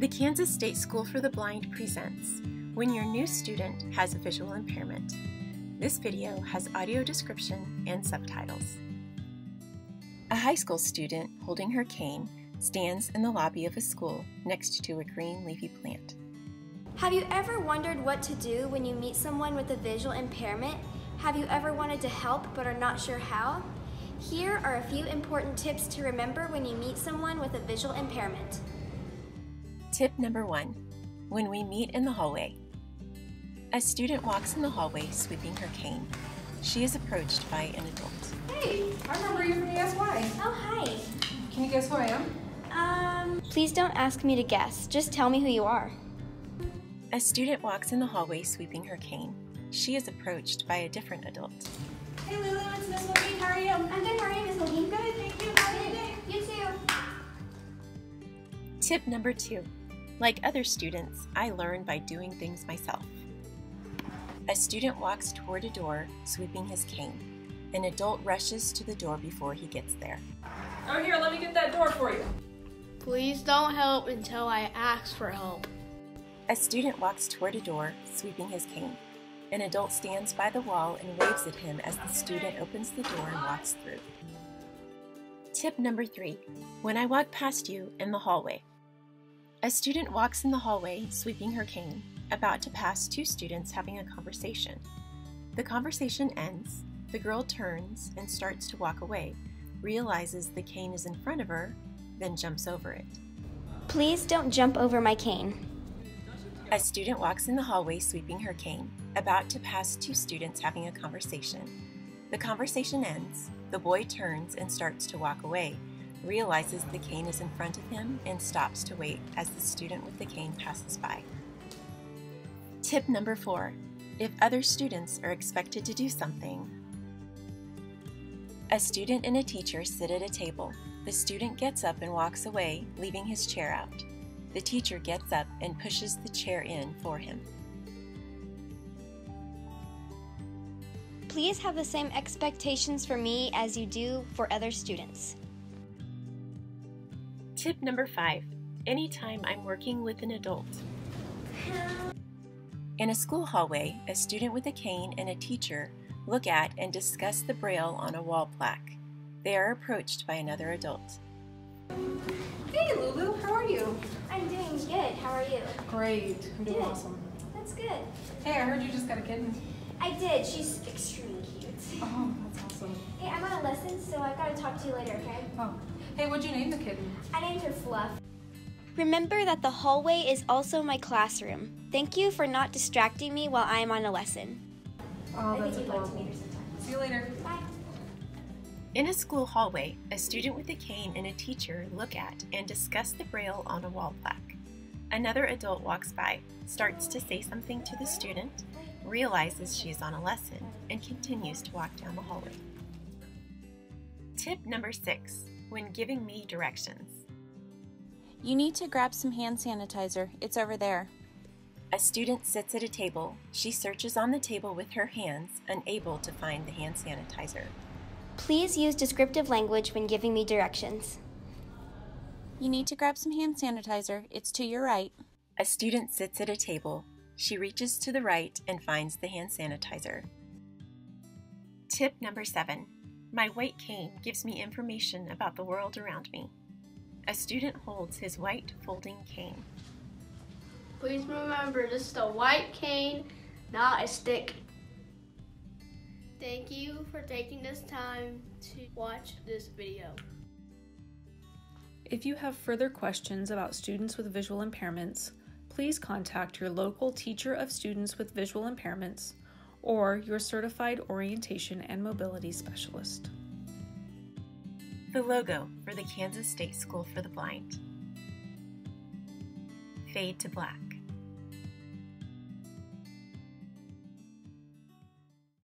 The Kansas State School for the Blind presents When Your New Student Has a Visual Impairment. This video has audio description and subtitles. A high school student holding her cane stands in the lobby of a school next to a green leafy plant. Have you ever wondered what to do when you meet someone with a visual impairment? Have you ever wanted to help but are not sure how? Here are a few important tips to remember when you meet someone with a visual impairment. Tip number one When we meet in the hallway. A student walks in the hallway sweeping her cane. She is approached by an adult. Hey, I remember you from ESY. Oh, hi. Can you guess who I am? Um, please don't ask me to guess. Just tell me who you are. A student walks in the hallway sweeping her cane. She is approached by a different adult. Hey Lulu, it's Miss Levine. How are you? I'm good. How are you, Miss Levine? Good, thank you. Have a good day. You too. Tip number two Like other students, I learn by doing things myself. A student walks toward a door, sweeping his cane. An adult rushes to the door before he gets there. Oh, here, let me get that door for you. Please don't help until I ask for help. A student walks toward a door, sweeping his cane. An adult stands by the wall and waves at him as the student opens the door and walks through. Tip number three When I walk past you in the hallway. A student walks in the hallway, sweeping her cane, about to pass two students having a conversation. The conversation ends, the girl turns and starts to walk away, realizes the cane is in front of her, then jumps over it. Please don't jump over my cane. A student walks in the hallway sweeping her cane, about to pass two students having a conversation. The conversation ends, the boy turns and starts to walk away, realizes the cane is in front of him, and stops to wait as the student with the cane passes by. Tip number four if other students are expected to do something, a student and a teacher sit at a table. The student gets up and walks away, leaving his chair out. The teacher gets up and pushes the chair in for him. Please have the same expectations for me as you do for other students. Tip number five anytime I'm working with an adult. In a school hallway, a student with a cane and a teacher look at and discuss the braille on a wall plaque. They are approached by another adult. Hey Lulu, how are you? I'm doing good. How are you? Great, I'm doing Good. awesome. That's good. Hey, I heard you just got a kitten. I did. She's extremely cute. Oh, that's awesome. Hey, I'm on a lesson, so I've got to talk to you later, okay? Oh, hey, what'd you name the kitten? I named her Fluff. Remember that the hallway is also my classroom. Thank you for not distracting me while I am on a lesson. Oh, I that's think you'd like to meet her sometime. See you later. Bye. In a school hallway, a student with a cane and a teacher look at and discuss the braille on a wall plaque. Another adult walks by, starts to say something to the student, realizes she is on a lesson, and continues to walk down the hallway. Tip number six when giving me directions. You need to grab some hand sanitizer. It's over there. A student sits at a table. She searches on the table with her hands, unable to find the hand sanitizer. Please use descriptive language when giving me directions. You need to grab some hand sanitizer. It's to your right. A student sits at a table. She reaches to the right and finds the hand sanitizer. Tip number seven My white cane gives me information about the world around me. A student holds his white folding cane. Please remember, this is a white cane, not a stick. Thank you for taking this time to watch this video. If you have further questions about students with visual impairments, please contact your local teacher of students with visual impairments or your certified orientation and mobility specialist. The logo for the Kansas State School for the Blind. Fade to black.